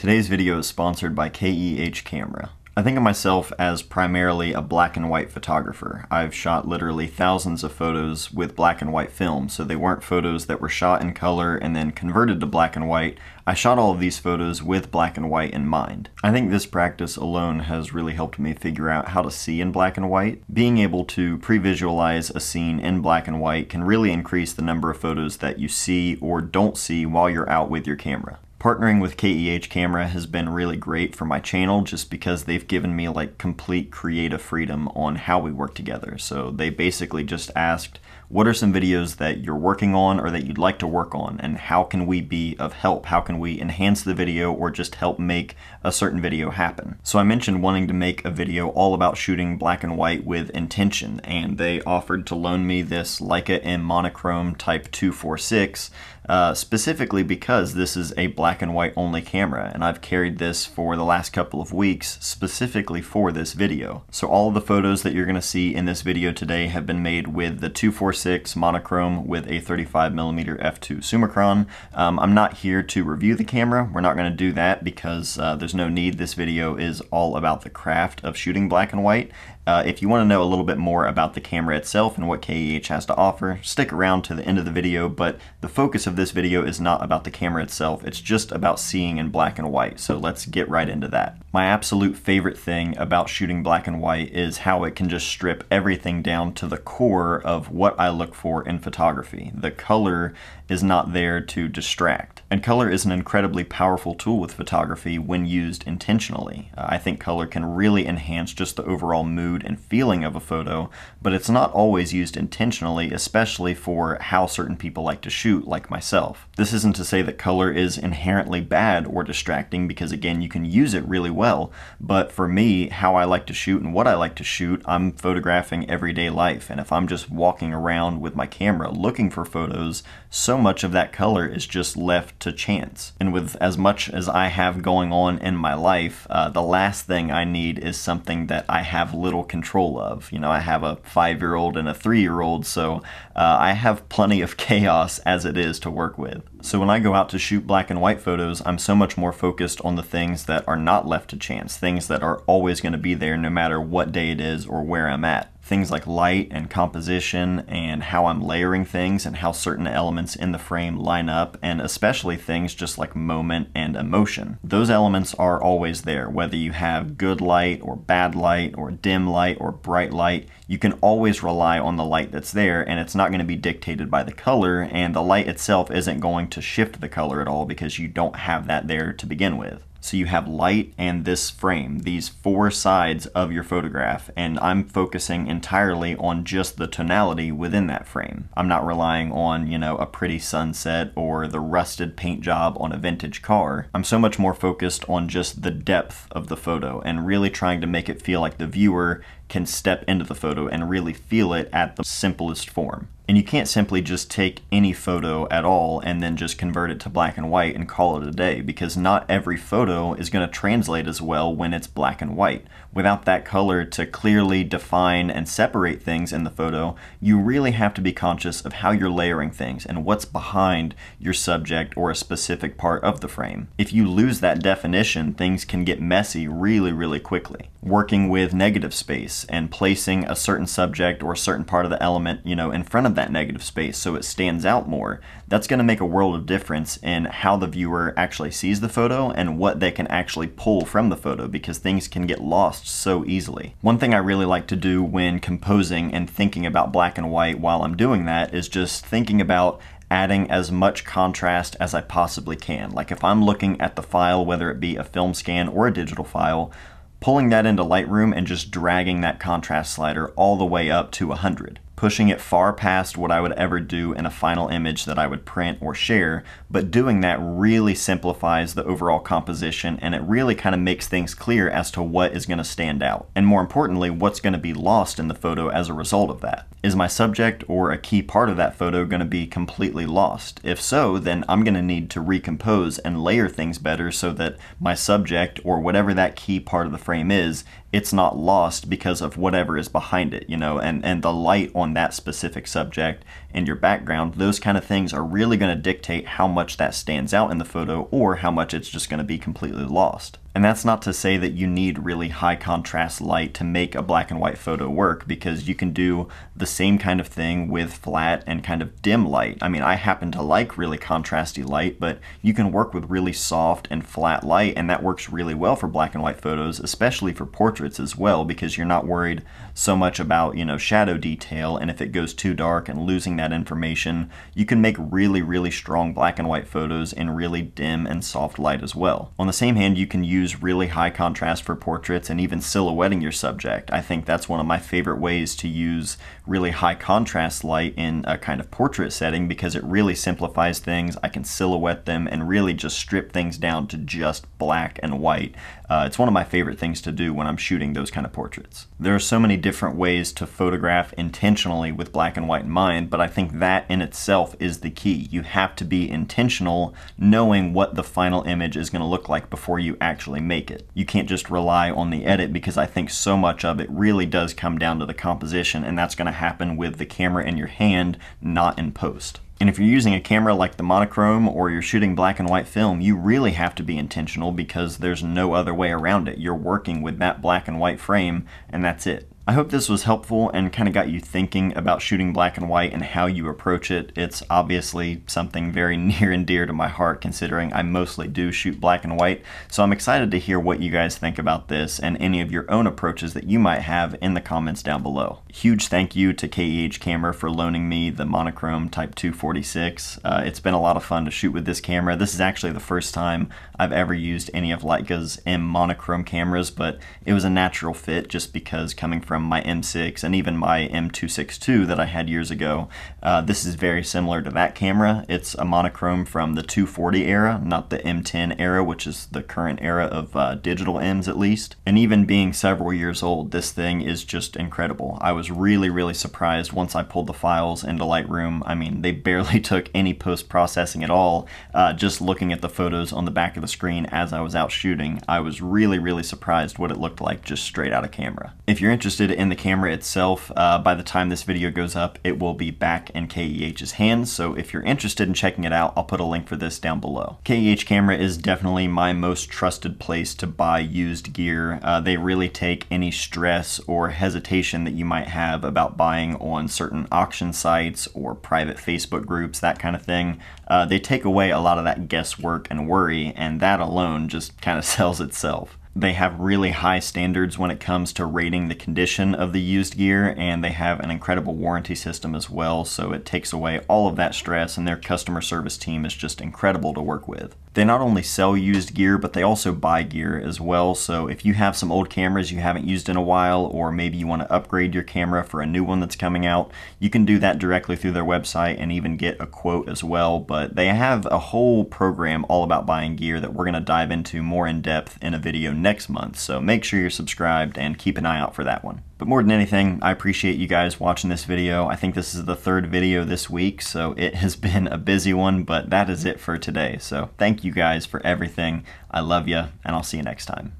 Today's video is sponsored by KEH Camera. I think of myself as primarily a black and white photographer. I've shot literally thousands of photos with black and white film, so they weren't photos that were shot in color and then converted to black and white. I shot all of these photos with black and white in mind. I think this practice alone has really helped me figure out how to see in black and white. Being able to pre-visualize a scene in black and white can really increase the number of photos that you see or don't see while you're out with your camera. Partnering with KEH Camera has been really great for my channel just because they've given me like complete creative freedom on how we work together. So they basically just asked, what are some videos that you're working on or that you'd like to work on and how can we be of help? How can we enhance the video or just help make a certain video happen? So I mentioned wanting to make a video all about shooting black and white with intention and they offered to loan me this Leica M Monochrom type 246 uh, specifically because this is a black and white only camera and I've carried this for the last couple of weeks specifically for this video. So all the photos that you're going to see in this video today have been made with the 246 Monochrom with a 35mm f2 Summicron. Um, I'm not here to review the camera. We're not going to do that because uh, there's no need. This video is all about the craft of shooting black and white uh, if you want to know a little bit more about the camera itself and what KEH has to offer, stick around to the end of the video, but the focus of this video is not about the camera itself, it's just about seeing in black and white, so let's get right into that. My absolute favorite thing about shooting black and white is how it can just strip everything down to the core of what I look for in photography. The color is not there to distract. And color is an incredibly powerful tool with photography when used intentionally. Uh, I think color can really enhance just the overall mood and feeling of a photo, but it's not always used intentionally, especially for how certain people like to shoot, like myself. This isn't to say that color is inherently bad or distracting, because again, you can use it really well, but for me, how I like to shoot and what I like to shoot, I'm photographing everyday life, and if I'm just walking around with my camera looking for photos, so much of that color is just left to chance. And with as much as I have going on in my life, uh, the last thing I need is something that I have little control of. You know, I have a five-year-old and a three-year-old, so uh, I have plenty of chaos as it is to work with. So when I go out to shoot black and white photos, I'm so much more focused on the things that are not left to chance, things that are always going to be there no matter what day it is or where I'm at things like light and composition and how I'm layering things and how certain elements in the frame line up and especially things just like moment and emotion. Those elements are always there whether you have good light or bad light or dim light or bright light you can always rely on the light that's there and it's not going to be dictated by the color and the light itself isn't going to shift the color at all because you don't have that there to begin with. So you have light and this frame, these four sides of your photograph, and I'm focusing entirely on just the tonality within that frame. I'm not relying on, you know, a pretty sunset or the rusted paint job on a vintage car. I'm so much more focused on just the depth of the photo and really trying to make it feel like the viewer can step into the photo and really feel it at the simplest form. And you can't simply just take any photo at all and then just convert it to black and white and call it a day because not every photo is going to translate as well when it's black and white. Without that color to clearly define and separate things in the photo, you really have to be conscious of how you're layering things and what's behind your subject or a specific part of the frame. If you lose that definition, things can get messy really, really quickly. Working with negative space and placing a certain subject or a certain part of the element, you know, in front of that negative space so it stands out more, that's going to make a world of difference in how the viewer actually sees the photo and what they can actually pull from the photo because things can get lost so easily. One thing I really like to do when composing and thinking about black and white while I'm doing that is just thinking about adding as much contrast as I possibly can. Like if I'm looking at the file, whether it be a film scan or a digital file, pulling that into Lightroom and just dragging that contrast slider all the way up to 100 pushing it far past what I would ever do in a final image that I would print or share, but doing that really simplifies the overall composition and it really kind of makes things clear as to what is going to stand out. And more importantly, what's going to be lost in the photo as a result of that. Is my subject or a key part of that photo going to be completely lost? If so, then I'm going to need to recompose and layer things better so that my subject or whatever that key part of the frame is, it's not lost because of whatever is behind it, you know, and, and the light on on that specific subject and your background, those kind of things are really going to dictate how much that stands out in the photo or how much it's just going to be completely lost. And that's not to say that you need really high contrast light to make a black and white photo work because you can do the same kind of thing with flat and kind of dim light. I mean, I happen to like really contrasty light, but you can work with really soft and flat light and that works really well for black and white photos, especially for portraits as well because you're not worried so much about, you know, shadow detail and if it goes too dark and losing that information, you can make really, really strong black and white photos in really dim and soft light as well. On the same hand, you can use use really high contrast for portraits and even silhouetting your subject. I think that's one of my favorite ways to use really high contrast light in a kind of portrait setting because it really simplifies things. I can silhouette them and really just strip things down to just black and white. Uh, it's one of my favorite things to do when I'm shooting those kind of portraits. There are so many different ways to photograph intentionally with black and white in mind, but I think that in itself is the key. You have to be intentional knowing what the final image is going to look like before you actually make it. You can't just rely on the edit because I think so much of it really does come down to the composition and that's going to happen with the camera in your hand, not in post. And if you're using a camera like the Monochrom or you're shooting black and white film, you really have to be intentional because there's no other way around it. You're working with that black and white frame and that's it. I hope this was helpful and kind of got you thinking about shooting black and white and how you approach it. It's obviously something very near and dear to my heart considering I mostly do shoot black and white. So I'm excited to hear what you guys think about this and any of your own approaches that you might have in the comments down below. Huge thank you to KEH Camera for loaning me the Monochrom Type 246. Uh, it's been a lot of fun to shoot with this camera. This is actually the first time I've ever used any of Leica's M Monochrom cameras, but it was a natural fit just because coming from from my M6 and even my M262 that I had years ago. Uh, this is very similar to that camera. It's a Monochrom from the 240 era, not the M10 era, which is the current era of uh, digital M's at least. And even being several years old, this thing is just incredible. I was really, really surprised once I pulled the files into Lightroom. I mean, they barely took any post-processing at all. Uh, just looking at the photos on the back of the screen as I was out shooting, I was really, really surprised what it looked like just straight out of camera. If you're interested in the camera itself. Uh, by the time this video goes up, it will be back in KEH's hands, so if you're interested in checking it out, I'll put a link for this down below. KEH Camera is definitely my most trusted place to buy used gear. Uh, they really take any stress or hesitation that you might have about buying on certain auction sites or private Facebook groups, that kind of thing. Uh, they take away a lot of that guesswork and worry, and that alone just kind of sells itself. They have really high standards when it comes to rating the condition of the used gear, and they have an incredible warranty system as well, so it takes away all of that stress, and their customer service team is just incredible to work with. They not only sell used gear, but they also buy gear as well. So if you have some old cameras you haven't used in a while, or maybe you want to upgrade your camera for a new one that's coming out, you can do that directly through their website and even get a quote as well. But they have a whole program all about buying gear that we're going to dive into more in depth in a video next month. So make sure you're subscribed and keep an eye out for that one. But more than anything, I appreciate you guys watching this video. I think this is the third video this week, so it has been a busy one, but that is it for today. So thank you guys for everything. I love you, and I'll see you next time.